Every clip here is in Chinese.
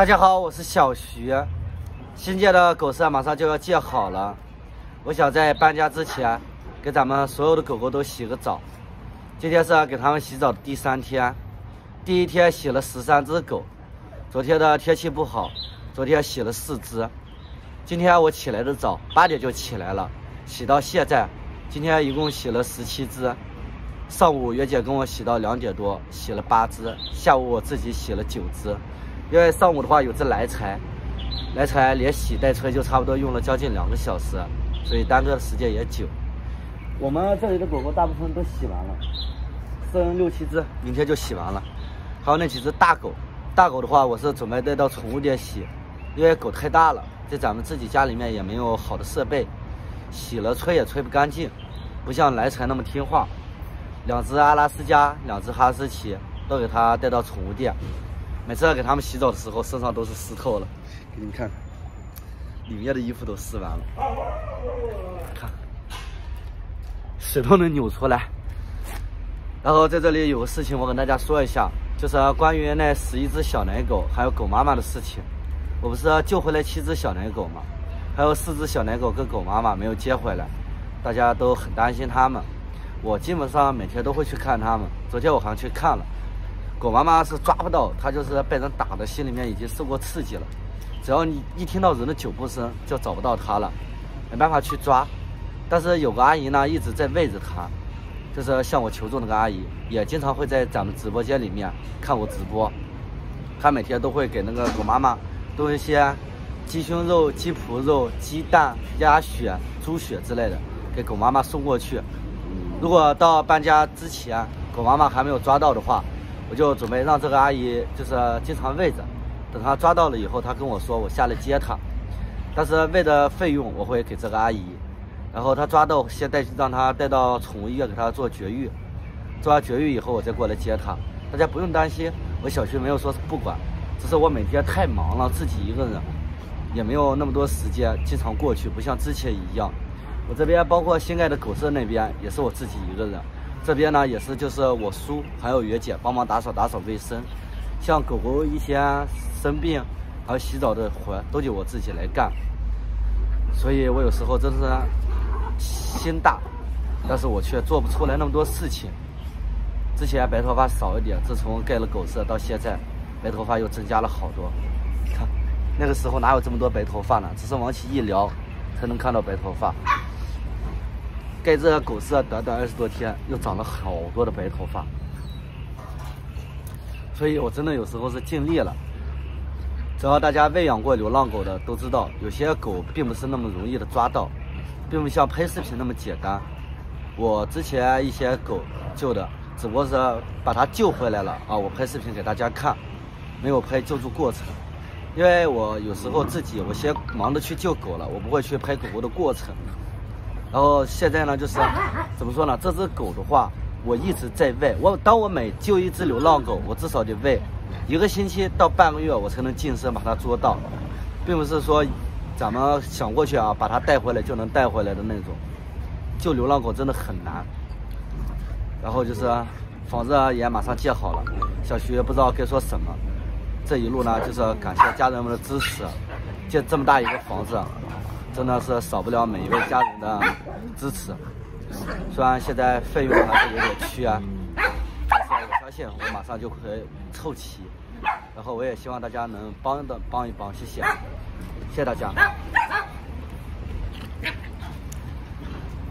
大家好，我是小徐。新建的狗舍马上就要建好了，我想在搬家之前，给咱们所有的狗狗都洗个澡。今天是给他们洗澡的第三天，第一天洗了十三只狗。昨天的天气不好，昨天洗了四只。今天我起来的早，八点就起来了，洗到现在，今天一共洗了十七只。上午月姐跟我洗到两点多，洗了八只。下午我自己洗了九只。因为上午的话有只来财，来财连洗带吹就差不多用了将近两个小时，所以耽搁的时间也久。我们这里的狗狗大部分都洗完了，剩六七只，明天就洗完了。还有那几只大狗，大狗的话我是准备带到宠物店洗，因为狗太大了，在咱们自己家里面也没有好的设备，洗了吹也吹不干净，不像来财那么听话。两只阿拉斯加，两只哈士奇，都给它带到宠物店。每次要给他们洗澡的时候，身上都是湿透了。给你们看，里面的衣服都湿完了，看，水都能扭出来。然后在这里有个事情，我跟大家说一下，就是关于那十一只小奶狗还有狗妈妈的事情。我不是救回来七只小奶狗吗？还有四只小奶狗跟狗妈妈没有接回来，大家都很担心它们。我基本上每天都会去看它们。昨天我还去看了。狗妈妈是抓不到，它就是被人打的，心里面已经受过刺激了。只要你一听到人的脚步声，就找不到它了，没办法去抓。但是有个阿姨呢，一直在喂着它，就是向我求助那个阿姨，也经常会在咱们直播间里面看我直播。她每天都会给那个狗妈妈炖一些鸡胸肉、鸡脯肉、鸡蛋、鸭血、猪血之类的，给狗妈妈送过去。如果到搬家之前，狗妈妈还没有抓到的话，我就准备让这个阿姨就是经常喂着，等她抓到了以后，她跟我说我下来接她，但是喂的费用我会给这个阿姨，然后她抓到先带让她带到宠物医院给她做绝育，做完绝育以后我再过来接她，大家不用担心，我小区没有说是不管，只是我每天太忙了，自己一个人也没有那么多时间经常过去，不像之前一样，我这边包括新盖的狗舍那边也是我自己一个人。这边呢也是，就是我叔还有月姐帮忙打扫打扫卫生，像狗狗一些生病还有洗澡的活都得我自己来干，所以我有时候真是心大，但是我却做不出来那么多事情。之前白头发少一点，自从盖了狗舍到现在，白头发又增加了好多。看那个时候哪有这么多白头发呢？只是往起一撩，才能看到白头发。盖这个狗舍短短二十多天，又长了好多的白头发，所以我真的有时候是尽力了。只要大家喂养过流浪狗的都知道，有些狗并不是那么容易的抓到，并不像拍视频那么简单。我之前一些狗救的，只不过是把它救回来了啊，我拍视频给大家看，没有拍救助过程，因为我有时候自己我先忙着去救狗了，我不会去拍狗狗的过程。然后现在呢，就是怎么说呢？这只狗的话，我一直在喂。我当我每救一只流浪狗，我至少得喂一个星期到半个月，我才能近身把它捉到，并不是说咱们想过去啊，把它带回来就能带回来的那种。救流浪狗真的很难。然后就是房子也马上建好了，小徐不知道该说什么。这一路呢，就是感谢家人们的支持，建这么大一个房子。真的是少不了每一位家人的支持，虽然现在费用还是有点缺，但是我相信我马上就可以凑齐。然后我也希望大家能帮的帮一帮，谢谢，谢谢大家，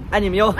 爱你们哟。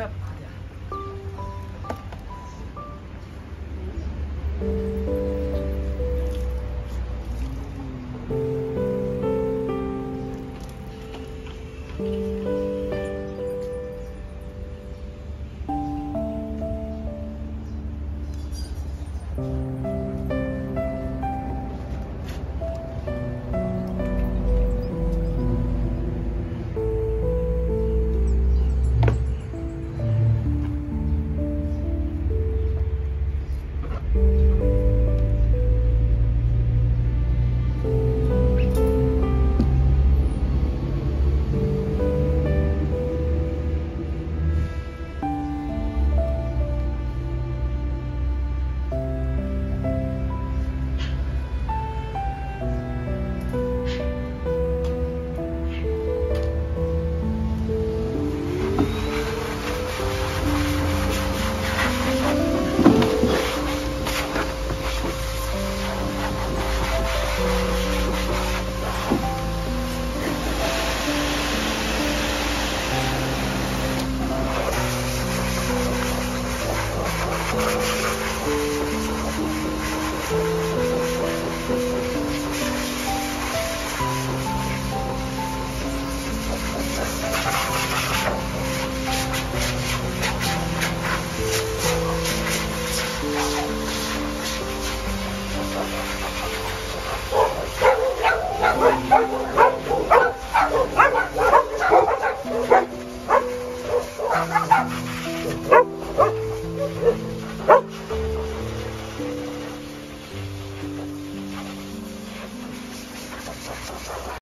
我要爬点。Thank you.